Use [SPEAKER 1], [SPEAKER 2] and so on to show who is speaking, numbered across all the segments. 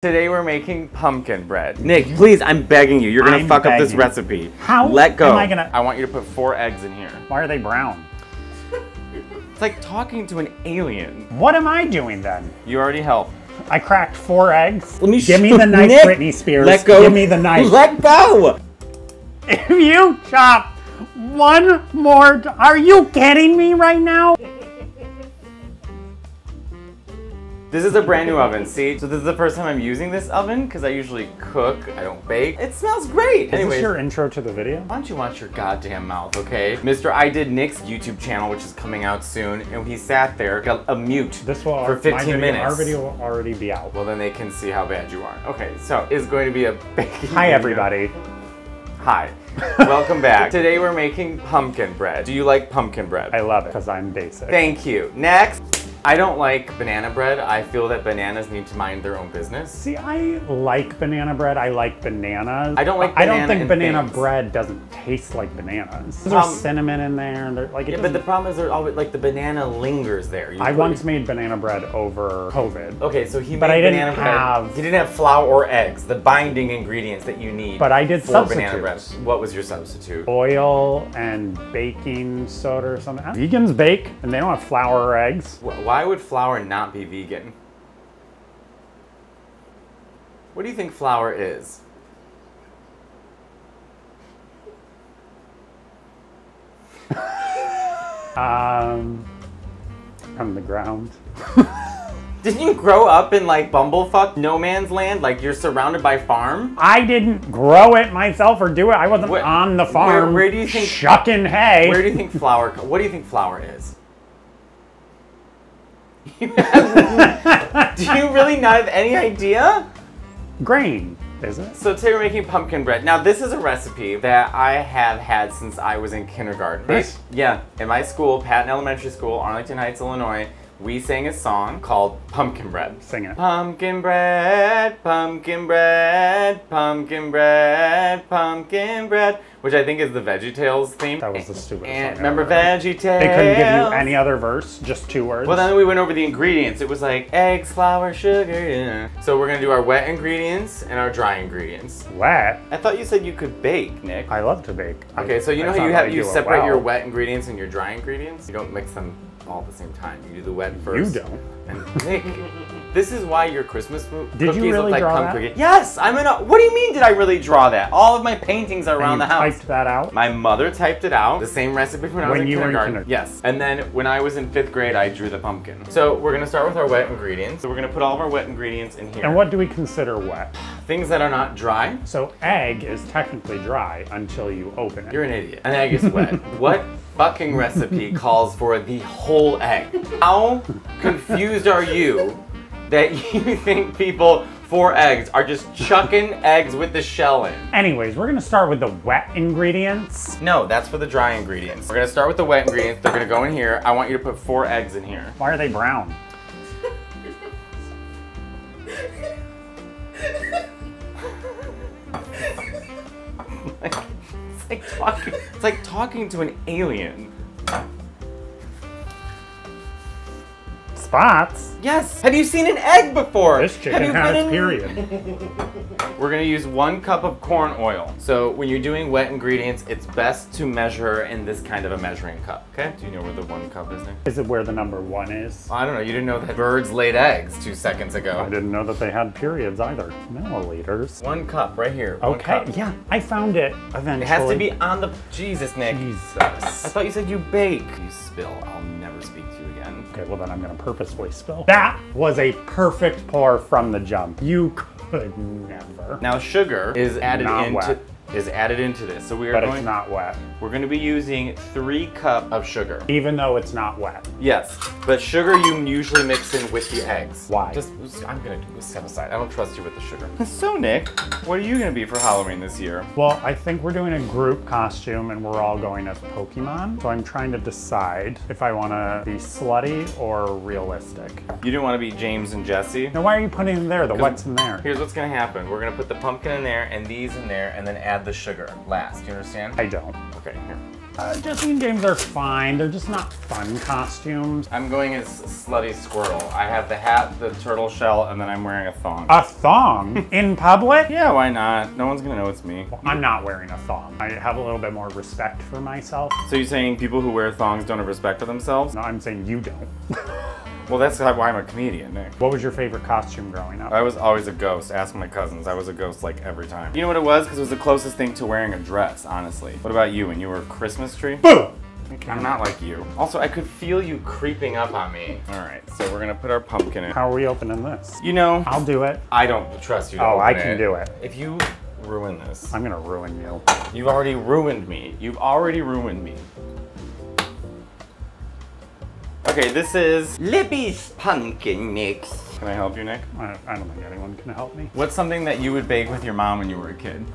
[SPEAKER 1] Today we're making pumpkin bread. Nick, please, I'm begging you. You're gonna
[SPEAKER 2] I'm
[SPEAKER 1] fuck up this recipe.
[SPEAKER 2] How
[SPEAKER 1] Let go.
[SPEAKER 2] am I gonna-
[SPEAKER 1] I want you to put four eggs in here.
[SPEAKER 2] Why are they brown?
[SPEAKER 1] It's like talking to an alien.
[SPEAKER 2] What am I doing then?
[SPEAKER 1] You already helped.
[SPEAKER 2] I cracked four eggs.
[SPEAKER 1] Let me
[SPEAKER 2] Give me the knife,
[SPEAKER 1] Nick,
[SPEAKER 2] Britney Spears.
[SPEAKER 1] Let go.
[SPEAKER 2] Give me the knife.
[SPEAKER 1] Let go.
[SPEAKER 2] if you chop one more, are you kidding me right now?
[SPEAKER 1] This is a brand new oven, see? So this is the first time I'm using this oven because I usually cook, I don't bake. It smells great.
[SPEAKER 2] Is
[SPEAKER 1] Anyways,
[SPEAKER 2] this your intro to the video?
[SPEAKER 1] Why don't you watch your goddamn mouth, okay? Mr. I Did Nick's YouTube channel, which is coming out soon, and he sat there, got a mute
[SPEAKER 2] This will
[SPEAKER 1] for
[SPEAKER 2] my
[SPEAKER 1] 15
[SPEAKER 2] video,
[SPEAKER 1] minutes.
[SPEAKER 2] Our video will already be out.
[SPEAKER 1] Well, then they can see how bad you are. Okay, so it's going to be a baking
[SPEAKER 2] Hi
[SPEAKER 1] video.
[SPEAKER 2] everybody.
[SPEAKER 1] Hi. Welcome back. Today we're making pumpkin bread. Do you like pumpkin bread?
[SPEAKER 2] I love it because I'm basic.
[SPEAKER 1] Thank you. Next. I don't like banana bread. I feel that bananas need to mind their own business.
[SPEAKER 2] See, I like banana bread. I like bananas.
[SPEAKER 1] I don't like
[SPEAKER 2] I don't think banana
[SPEAKER 1] things.
[SPEAKER 2] bread doesn't taste like bananas. There's
[SPEAKER 1] Um,
[SPEAKER 2] cinnamon in there. and there- Like it
[SPEAKER 1] Yeah, but the problem is they're always like the banana lingers there. You
[SPEAKER 2] I
[SPEAKER 1] put-
[SPEAKER 2] once made banana bread over COVID.
[SPEAKER 1] Okay, so he
[SPEAKER 2] But
[SPEAKER 1] made
[SPEAKER 2] I didn't
[SPEAKER 1] banana
[SPEAKER 2] have-
[SPEAKER 1] bread. He didn't have flour or eggs, the binding ingredients that you need.
[SPEAKER 2] But I did
[SPEAKER 1] for banana bread. What was your substitute?
[SPEAKER 2] Oil and baking soda or something. Vegans bake and they don't have flour or eggs.
[SPEAKER 1] Wh- Why would flour not be vegan? What do you think flour is?
[SPEAKER 2] Um, from the ground.
[SPEAKER 1] Didn't you grow up in like bumblefuck no man's land? Like you're surrounded by farm?
[SPEAKER 2] I didn't grow it myself or do it. I wasn't
[SPEAKER 1] Where-
[SPEAKER 2] on the farm.
[SPEAKER 1] where do you think-
[SPEAKER 2] shucking hay?
[SPEAKER 1] Where do you think flour? What do you think flour is? do you really not have any idea?
[SPEAKER 2] Grain, is it?
[SPEAKER 1] So today we're making pumpkin bread. Now this is a recipe that I have had since I was in kindergarten.
[SPEAKER 2] This?
[SPEAKER 1] Yeah, in my school, Patton Elementary School, Arlington Heights, Illinois, we sang a song called Pumpkin Bread.
[SPEAKER 2] Sing it.
[SPEAKER 1] Pumpkin bread, pumpkin bread, pumpkin bread, pumpkin bread, which I think is the VeggieTales theme.
[SPEAKER 2] That was the stupidest
[SPEAKER 1] And
[SPEAKER 2] song
[SPEAKER 1] remember
[SPEAKER 2] ever.
[SPEAKER 1] VeggieTales?
[SPEAKER 2] They couldn't give you any other verse, just two words.
[SPEAKER 1] Well, then we went over the ingredients. It was like eggs, flour, sugar. Yeah. So we're gonna do our wet ingredients and our dry ingredients.
[SPEAKER 2] Wet.
[SPEAKER 1] I thought you said you could bake, Nick.
[SPEAKER 2] I love to bake.
[SPEAKER 1] Okay, so you know how you have you separate your wet ingredients and your dry ingredients? You don't mix them all at the same time. You do the wet first.
[SPEAKER 2] You don't.
[SPEAKER 1] And Nick, this is why your Christmas
[SPEAKER 2] Did you
[SPEAKER 1] cookies
[SPEAKER 2] really
[SPEAKER 1] look like
[SPEAKER 2] draw
[SPEAKER 1] cum
[SPEAKER 2] that?
[SPEAKER 1] Yes, I'm in a. What do you mean? Did I really draw that? All of my paintings are around the house.
[SPEAKER 2] Typed that out.
[SPEAKER 1] My mother typed it out, the same recipe when I was
[SPEAKER 2] When
[SPEAKER 1] in
[SPEAKER 2] were in
[SPEAKER 1] kindergarten. yes. And then when I was in fifth grade, I drew the pumpkin. So we're gonna start with our wet ingredients. So we're gonna put all of our wet ingredients in here.
[SPEAKER 2] And what do we consider wet?
[SPEAKER 1] Things that are not dry.
[SPEAKER 2] So egg is technically dry until you open it.
[SPEAKER 1] You're an idiot. An egg is wet. what fucking recipe calls for the whole egg? How confused are you that you think people for eggs are just chucking eggs with the shell in?
[SPEAKER 2] Anyways, we're gonna start with the wet ingredients.
[SPEAKER 1] No, that's for the dry ingredients. We're gonna start with the wet ingredients. They're gonna go in here. I want you to put four eggs in here.
[SPEAKER 2] Why are they brown?
[SPEAKER 1] It's like talking. It's like talking to an alien.
[SPEAKER 2] Spots.
[SPEAKER 1] Yes. Have you seen an egg before?
[SPEAKER 2] This
[SPEAKER 1] Have
[SPEAKER 2] chicken has
[SPEAKER 1] in-
[SPEAKER 2] period.
[SPEAKER 1] We're gonna use one cup of corn oil. So when you're doing wet ingredients, it's best to measure in this kind of a measuring cup. Okay? Do you know where the one cup is there?
[SPEAKER 2] Is it where the number one is?
[SPEAKER 1] I don't know. You didn't know that birds laid eggs two seconds ago.
[SPEAKER 2] I didn't know that they had periods either. Milliliters.
[SPEAKER 1] One cup right here.
[SPEAKER 2] Okay, yeah, I found it eventually.
[SPEAKER 1] It has to be on the. Jesus, Nick.
[SPEAKER 2] Jesus.
[SPEAKER 1] I thought you said you bake. You spill. I'll
[SPEAKER 2] Okay, well then I'm gonna purposefully spill. That was a perfect pour from the jump. You could never.
[SPEAKER 1] Now sugar is added
[SPEAKER 2] Not
[SPEAKER 1] into
[SPEAKER 2] wet.
[SPEAKER 1] Is added into this. So we are
[SPEAKER 2] But
[SPEAKER 1] going.
[SPEAKER 2] it's not wet.
[SPEAKER 1] We're going to be using three cup of sugar.
[SPEAKER 2] Even though it's not wet.
[SPEAKER 1] Yes, but sugar you usually mix in with the eggs.
[SPEAKER 2] Why?
[SPEAKER 1] Just, I'm gonna do a step aside. I don't trust you with the sugar. So Nick, what are you gonna be for Halloween this year?
[SPEAKER 2] Well, I think we're doing a group costume and we're all going as Pokemon. So I'm trying to decide if I wanna be slutty or realistic.
[SPEAKER 1] You didn't want to be James and Jessie.
[SPEAKER 2] Now why are you putting in there? The what's in there?
[SPEAKER 1] Here's what's gonna happen. We're gonna put the pumpkin in there and these in there, and then add the sugar last. You understand?
[SPEAKER 2] I don't.
[SPEAKER 1] Okay, here.
[SPEAKER 2] Uh, Jessie and James are fine. They're just not fun costumes.
[SPEAKER 1] I'm going as Slutty Squirtle. I have the hat, the turtle shell, and then I'm wearing a thong.
[SPEAKER 2] A thong in public?
[SPEAKER 1] yeah, why not? No one's gonna know it's me.
[SPEAKER 2] I'm not wearing a thong. I have a little bit more respect for myself.
[SPEAKER 1] So you're saying people who wear thongs don't have respect for themselves?
[SPEAKER 2] No, I'm saying you don't.
[SPEAKER 1] Well, that's why I'm a comedian, Nick.
[SPEAKER 2] What was your favorite costume growing up?
[SPEAKER 1] I was always a ghost. Ask my cousins. I was a ghost like every time. You know what it was? Because it was the closest thing to wearing a dress, honestly. What about you? When you were a Christmas tree?
[SPEAKER 2] Boo!
[SPEAKER 1] I'm not like you. Also, I could feel you creeping up on me. All right, so we're gonna put our pumpkin in.
[SPEAKER 2] How are we opening this?
[SPEAKER 1] You know,
[SPEAKER 2] I'll do it.
[SPEAKER 1] I don't trust you.
[SPEAKER 2] Oh, I can do it.
[SPEAKER 1] If you ruin this,
[SPEAKER 2] I'm gonna ruin you.
[SPEAKER 1] you've already ruined me. You've already ruined me. Okay, this is Libby's pumpkin mix. Can I help you, Nick?
[SPEAKER 2] I, I don't think anyone can help me.
[SPEAKER 1] What's something that you would bake with your mom when you were a kid?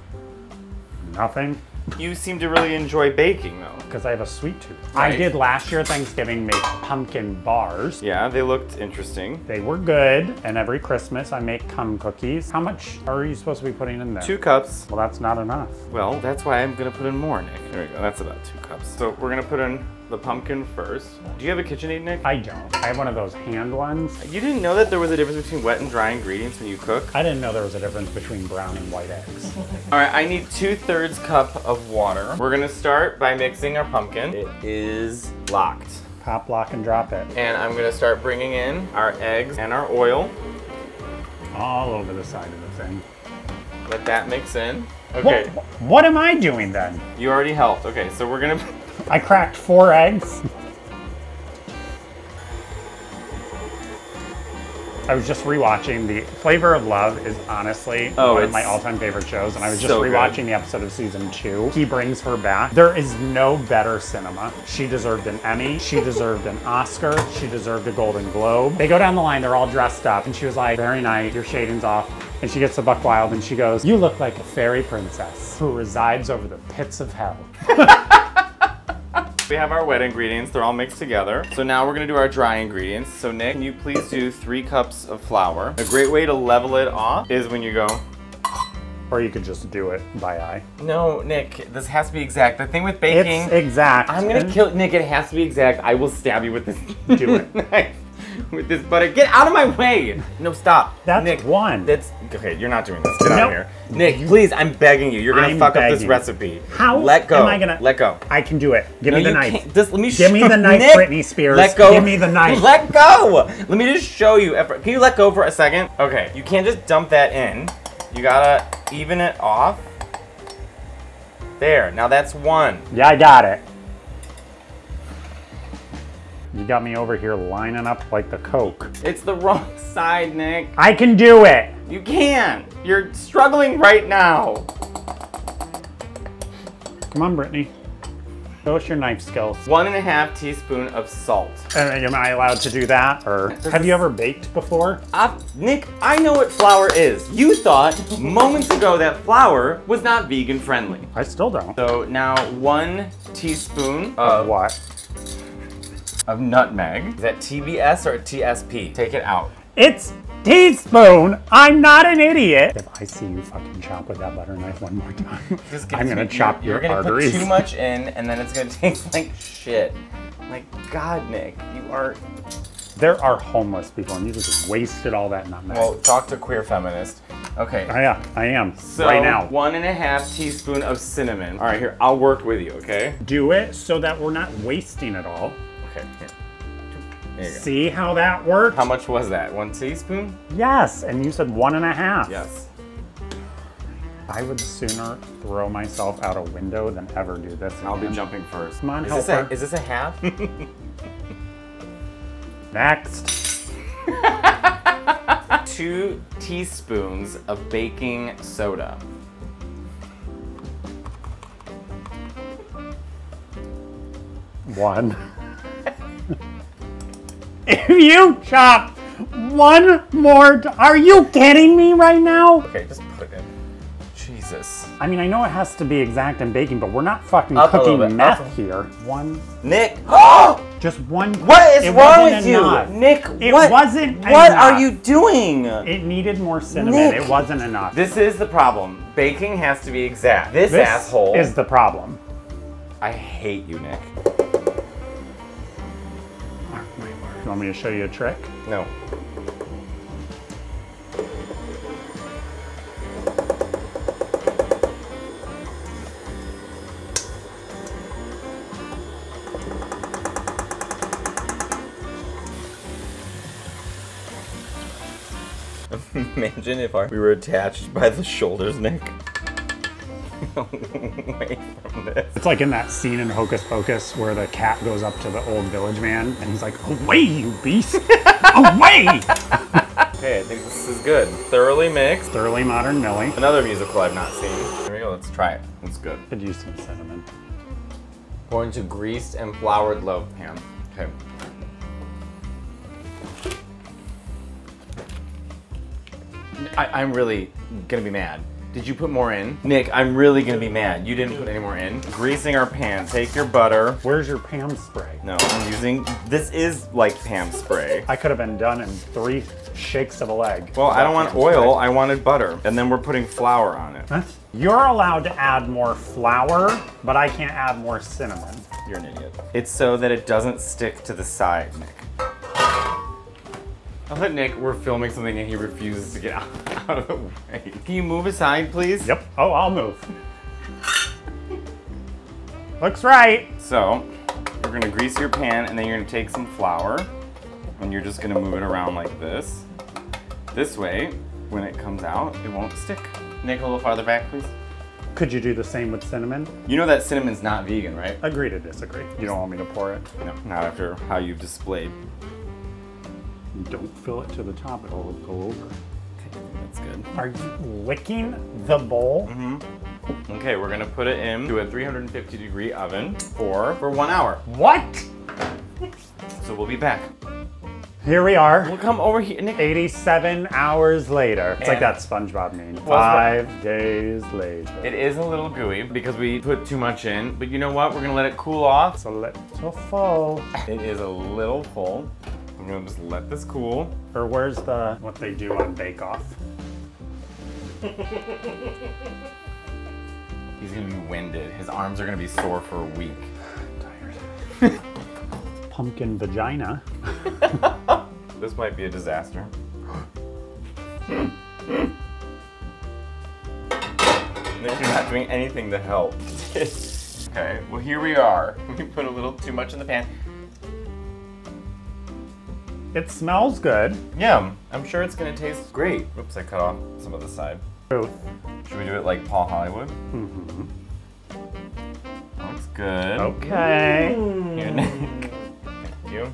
[SPEAKER 2] Nothing,
[SPEAKER 1] You seem to really enjoy baking, though.
[SPEAKER 2] because I have a sweet tooth. I did last year Thanksgiving make pumpkin bars.
[SPEAKER 1] Yeah, they looked interesting.
[SPEAKER 2] They were good, and every Christmas I make cum cookies. How much are you supposed to be putting in there?
[SPEAKER 1] Two cups.
[SPEAKER 2] Well, that's not enough.
[SPEAKER 1] Well, that's why I'm gonna put in more, Nick. There we go. That's about two cups. So we're gonna put in the pumpkin first. Do you have a KitchenAid, Nick?
[SPEAKER 2] I don't. I have one of those hand ones.
[SPEAKER 1] You didn't know that there was a difference between wet and dry ingredients when you cook?
[SPEAKER 2] I didn't know there was a difference between brown and white eggs.
[SPEAKER 1] All right, I need two thirds cup of water. We're gonna start by mixing our pumpkin. It is locked.
[SPEAKER 2] Pop, lock, and drop it.
[SPEAKER 1] And I'm gonna start bringing in our eggs and our oil.
[SPEAKER 2] All over the side of the thing.
[SPEAKER 1] Let that mix in. Okay,
[SPEAKER 2] What, what am I doing then?
[SPEAKER 1] you already helped. Okay, so we're gonna,
[SPEAKER 2] I cracked four eggs. I was just rewatching the Flavor of Love is honestly
[SPEAKER 1] Oh,
[SPEAKER 2] one of my all-time favorite shows, and I was just
[SPEAKER 1] so good.
[SPEAKER 2] rewatching the episode of season two. He brings her back. There is no better cinema. She deserved an Emmy. She deserved an Oscar. She deserved a Golden Globe. They go down the line. They're all dressed up, and she was like, "Very nice. Your shading's off." And she gets to Buck Wild, and she goes, "You look like a fairy princess who resides over the pits of hell."
[SPEAKER 1] we have our wet ingredients. They're all mixed together. So now we're gonna do our dry ingredients. So Nick, can you please do three cups of flour? A great way to level it off is when you go,
[SPEAKER 2] Or you could just do it by eye.
[SPEAKER 1] no, Nick, this has to be exact. The thing with baking,
[SPEAKER 2] It's exact.
[SPEAKER 1] I'm gonna kill Nick. It has to be exact. I will stab you with this.
[SPEAKER 2] Do it.
[SPEAKER 1] With this butter. Get out of my way. No, stop.
[SPEAKER 2] That's
[SPEAKER 1] Nick.
[SPEAKER 2] one.
[SPEAKER 1] That's okay. You're not doing this. Get out of here, Nick. Please, I'm begging you. You're gonna
[SPEAKER 2] I'm
[SPEAKER 1] fuck up this recipe.
[SPEAKER 2] How
[SPEAKER 1] Let go.
[SPEAKER 2] am I gonna-
[SPEAKER 1] let go?
[SPEAKER 2] I can do it. Give
[SPEAKER 1] No,
[SPEAKER 2] me the knife.
[SPEAKER 1] Just let me
[SPEAKER 2] Give me the knife,
[SPEAKER 1] Nick,
[SPEAKER 2] Britney Spears.
[SPEAKER 1] Let go.
[SPEAKER 2] Give me the knife.
[SPEAKER 1] Let go. Let me just show you. Can you let go for a second? Okay. You can't just dump that in. You gotta even it off. There. Now that's one.
[SPEAKER 2] Yeah, I got it. You got me over here lining up like the Coke.
[SPEAKER 1] It's the wrong side, Nick.
[SPEAKER 2] I can do it.
[SPEAKER 1] You can't. You're struggling right now.
[SPEAKER 2] Come on, Brittany. Show us your knife skills.
[SPEAKER 1] One and a half teaspoon of salt.
[SPEAKER 2] Uh, am I allowed to do that? Or have you ever baked before?
[SPEAKER 1] Uh, Nick, I know what flour is. You thought moments ago that flour was not vegan friendly.
[SPEAKER 2] I still don't.
[SPEAKER 1] So now one teaspoon
[SPEAKER 2] Of
[SPEAKER 1] of,
[SPEAKER 2] what?
[SPEAKER 1] Of nutmeg. Is that TBS or TSP? Take it out.
[SPEAKER 2] It's teaspoon. I'm not an idiot. If I see you fucking chop with that butter knife one more time,
[SPEAKER 1] Just give
[SPEAKER 2] I'm
[SPEAKER 1] it to
[SPEAKER 2] gonna
[SPEAKER 1] me.
[SPEAKER 2] chop
[SPEAKER 1] you're,
[SPEAKER 2] your
[SPEAKER 1] You're gonna
[SPEAKER 2] arteries.
[SPEAKER 1] put too much in, and then it's gonna taste like shit. Like God, Nick, you are.
[SPEAKER 2] There are homeless people, and you just wasted all that nutmeg.
[SPEAKER 1] Well, talk to queer feminist. Okay.
[SPEAKER 2] I, yeah, I am
[SPEAKER 1] So
[SPEAKER 2] right now.
[SPEAKER 1] one and a half teaspoon of cinnamon. All right, here I'll work with you. Okay.
[SPEAKER 2] Do it so that we're not wasting it all.
[SPEAKER 1] Okay. Here. There you go.
[SPEAKER 2] See how that works?
[SPEAKER 1] How much was that? One teaspoon?
[SPEAKER 2] Yes, and you said one and a half.
[SPEAKER 1] Yes.
[SPEAKER 2] I would sooner throw myself out a window than ever do this.
[SPEAKER 1] I'll be jumping first.
[SPEAKER 2] Come on,
[SPEAKER 1] is
[SPEAKER 2] help
[SPEAKER 1] this, a, is this a half?
[SPEAKER 2] Next.
[SPEAKER 1] Two teaspoons of baking soda.
[SPEAKER 2] One. If you chop one more, t- are you kidding me right now?
[SPEAKER 1] Okay, just put it in. Jesus.
[SPEAKER 2] I mean, I know it has to be exact in baking, but we're not fucking
[SPEAKER 1] Up
[SPEAKER 2] cooking meth
[SPEAKER 1] up.
[SPEAKER 2] here. One,
[SPEAKER 1] Nick.
[SPEAKER 2] just one.
[SPEAKER 1] what is
[SPEAKER 2] it
[SPEAKER 1] wrong
[SPEAKER 2] wasn't
[SPEAKER 1] with you? Nick,
[SPEAKER 2] It
[SPEAKER 1] what?
[SPEAKER 2] wasn't
[SPEAKER 1] What
[SPEAKER 2] enough.
[SPEAKER 1] are you doing?
[SPEAKER 2] It needed more cinnamon.
[SPEAKER 1] Nick.
[SPEAKER 2] It wasn't enough.
[SPEAKER 1] This is the problem. Baking has to be exact. This,
[SPEAKER 2] This
[SPEAKER 1] asshole.
[SPEAKER 2] is the problem.
[SPEAKER 1] I hate you, Nick.
[SPEAKER 2] Want me to show you a trick?
[SPEAKER 1] No. Imagine if our, we were attached by the shoulders, Nick. Away from this.
[SPEAKER 2] It's like in that scene in Hocus Pocus where the cat goes up to the old village man and he's like, Away, you beast! Away!
[SPEAKER 1] Okay, I think this is good. Thoroughly mixed.
[SPEAKER 2] Thoroughly modern Millie.
[SPEAKER 1] Another musical I've not seen. Here we go, let's try it. It's good.
[SPEAKER 2] Could use some cinnamon.
[SPEAKER 1] Pour into greased and floured loaf pan. Okay. I, I'm really gonna be mad. Did you put more in? Nick, I'm really gonna be mad. You didn't put any more in. Greasing our pan. Take your butter.
[SPEAKER 2] Where's your Pam spray?
[SPEAKER 1] No, I'm using, this is like Pam spray.
[SPEAKER 2] I could have been done in three shakes of a leg.
[SPEAKER 1] Well, I don't want
[SPEAKER 2] Pam
[SPEAKER 1] oil,
[SPEAKER 2] spray.
[SPEAKER 1] I wanted butter. And then we're putting flour on it.
[SPEAKER 2] That's- You're allowed to add more flour, but I can't add more cinnamon.
[SPEAKER 1] You're an idiot. It's so that it doesn't stick to the side, Nick. I let Nick, we're filming something and he refuses to get out, out of the way. Can you move aside, please?
[SPEAKER 2] Yep. Oh, I'll move. Looks right.
[SPEAKER 1] So, you're gonna grease your pan and then you're gonna take some flour and you're just gonna move it around like this. This way, when it comes out, it won't stick. Nick, a little farther back, please.
[SPEAKER 2] Could you do the same with cinnamon?
[SPEAKER 1] You know that cinnamon's not vegan, right?
[SPEAKER 2] Agree to disagree. You don't want me to pour it?
[SPEAKER 1] No, not after how you've displayed.
[SPEAKER 2] Don't fill it to the top, it'll go over.
[SPEAKER 1] Okay, that's good.
[SPEAKER 2] Are you licking the bowl? Hmm.
[SPEAKER 1] Okay, we're gonna put it into a 350 degree oven for for one hour.
[SPEAKER 2] What?
[SPEAKER 1] So we'll be back.
[SPEAKER 2] Here we are.
[SPEAKER 1] We'll come over here, Nick.
[SPEAKER 2] 87 hours later. It's like
[SPEAKER 1] And-
[SPEAKER 2] that SpongeBob meme.
[SPEAKER 1] Well,
[SPEAKER 2] Five days later.
[SPEAKER 1] It is a little gooey because we put too much in, but you know what? We're gonna let it cool off.
[SPEAKER 2] It's a little full.
[SPEAKER 1] It is a little full. I'm gonna just let this cool.
[SPEAKER 2] Or where's the what they do on Bake Off?
[SPEAKER 1] He's gonna be winded. His arms are gonna be sore for a week.
[SPEAKER 2] Tired. Pumpkin vagina.
[SPEAKER 1] This might be a disaster. You're not doing anything to help. okay, well here we are. We put a little too much in the pan.
[SPEAKER 2] It smells good.
[SPEAKER 1] Yeah, I'm sure it's gonna taste great. Oops, I cut off some of the side.
[SPEAKER 2] Ooh.
[SPEAKER 1] Should we do it like Paul Hollywood?
[SPEAKER 2] Mhm.
[SPEAKER 1] Looks good.
[SPEAKER 2] Okay.
[SPEAKER 1] Here, Nick. Thank you.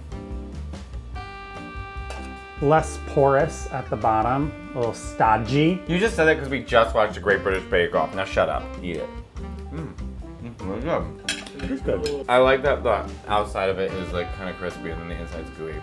[SPEAKER 2] Less porous at the bottom. A little stodgy.
[SPEAKER 1] You just said that because we just watched a Great British Bake Off. Now shut up. Eat it. Mmm. Mm, really good.
[SPEAKER 2] It is good.
[SPEAKER 1] I like that the outside of it is like kind of crispy and then the inside's gooey.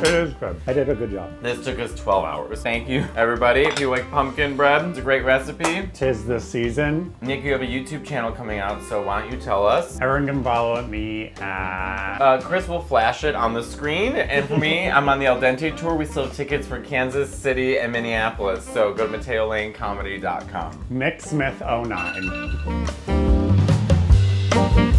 [SPEAKER 2] It is good. I did a good job.
[SPEAKER 1] This took us 12 hours. Thank you, everybody. If you like pumpkin bread, it's a great recipe.
[SPEAKER 2] Tis the season.
[SPEAKER 1] Nick, you have a YouTube channel coming out, so why don't you tell us?
[SPEAKER 2] Everyone can follow me at
[SPEAKER 1] Uh, Chris will flash it on the screen, and for me, I'm on the Al Dente tour. We still have tickets for Kansas City and Minneapolis, so go to MatteoLaneComedy.com.
[SPEAKER 2] NickSmith09.